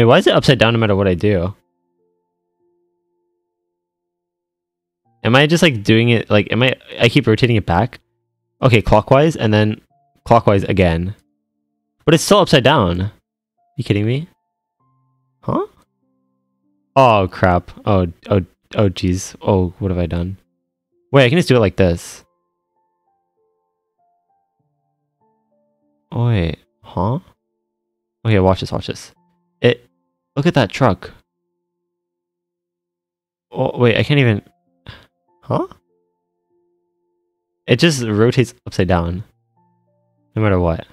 Wait, why is it upside down no matter what I do? Am I just like doing it like am I I keep rotating it back? Okay, clockwise and then clockwise again. But it's still upside down. you kidding me? Huh? Oh crap. Oh oh oh jeez. Oh, what have I done? Wait, I can just do it like this. Oh wait, huh? Okay, watch this, watch this. It look at that truck. Oh wait, I can't even Huh? It just rotates upside down. No matter what.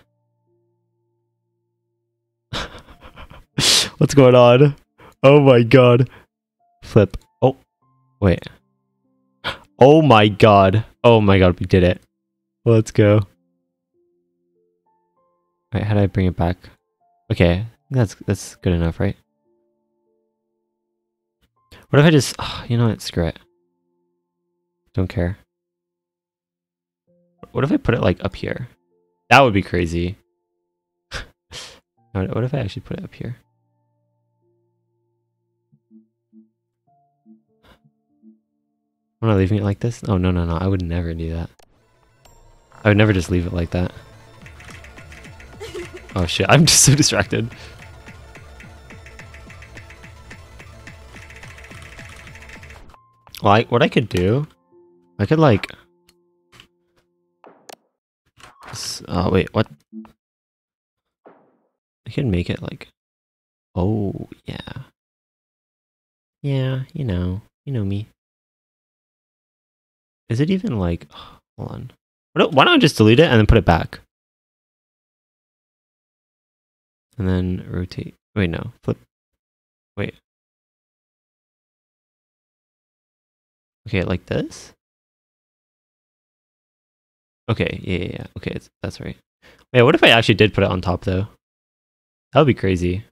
What's going on? Oh my god. Flip. Oh. Wait. Oh my god. Oh my god, we did it. Let's go. Wait, how do I bring it back? Okay, that's that's good enough, right? What if I just, oh, you know what, screw it. Don't care. What if I put it like up here? That would be crazy. what if I actually put it up here? I'm not leaving it like this? Oh, no, no, no. I would never do that. I would never just leave it like that. Oh shit, I'm just so distracted. I, what I could do I could like... Oh, wait, what? I can make it like... Oh, yeah. Yeah, you know. You know me. Is it even like... hold on. Why don't I just delete it and then put it back? And then rotate. Wait, no. Flip. Wait. Okay, like this? Okay, yeah, yeah, yeah. Okay, that's right. Yeah, what if I actually did put it on top though? That would be crazy.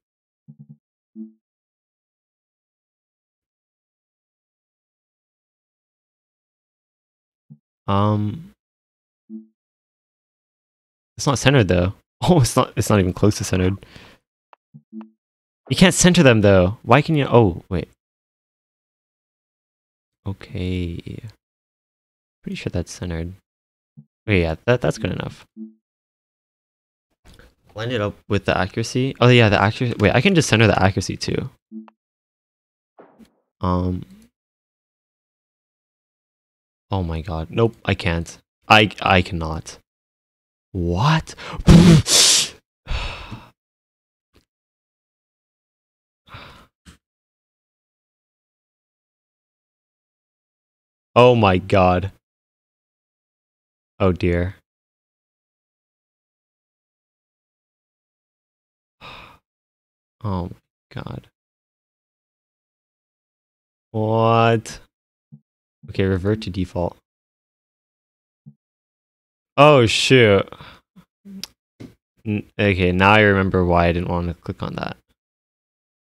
Um, it's not centered though. Oh, it's not. It's not even close to centered. You can't center them though. Why can you? Oh, wait. Okay. Pretty sure that's centered. Okay, yeah, that, that's good enough. Line it up with the accuracy. Oh yeah, the accuracy. Wait, I can just center the accuracy too. Um. Oh my god. Nope, I can't. I I cannot. What? oh my god. Oh dear. Oh my god. What? Okay, revert to default. Oh shoot. okay, now I remember why I didn't want to click on that.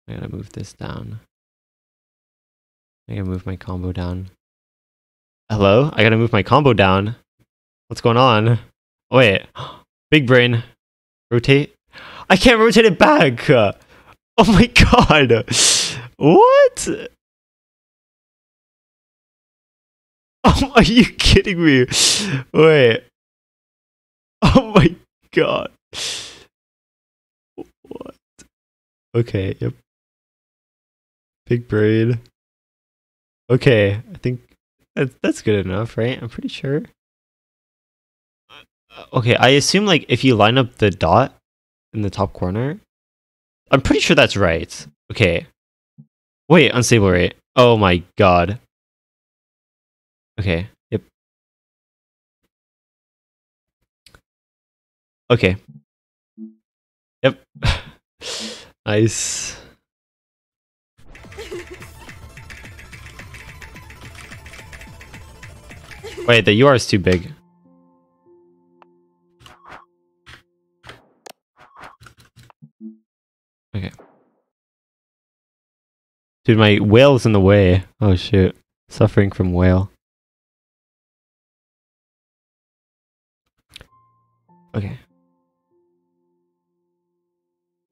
I gotta move this down. I gotta move my combo down. Hello? I gotta move my combo down. What's going on? Oh, wait. Big brain. Rotate. I can't rotate it back. Oh my god. What? Oh, are you kidding me? Wait. Oh my god. What? Okay, yep. Big brain. Okay, I think that's good enough, right? I'm pretty sure. Uh, okay, I assume like if you line up the dot in the top corner, I'm pretty sure that's right. Okay. Wait, unstable rate. Oh my god. Okay. Yep. Okay. Yep. nice. Wait, the UR is too big. Okay. Dude, my whale's in the way. Oh shoot. Suffering from whale. Okay.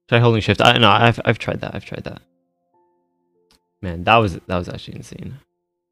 Try holding shift. I no, I've I've tried that. I've tried that. Man, that was that was actually insane.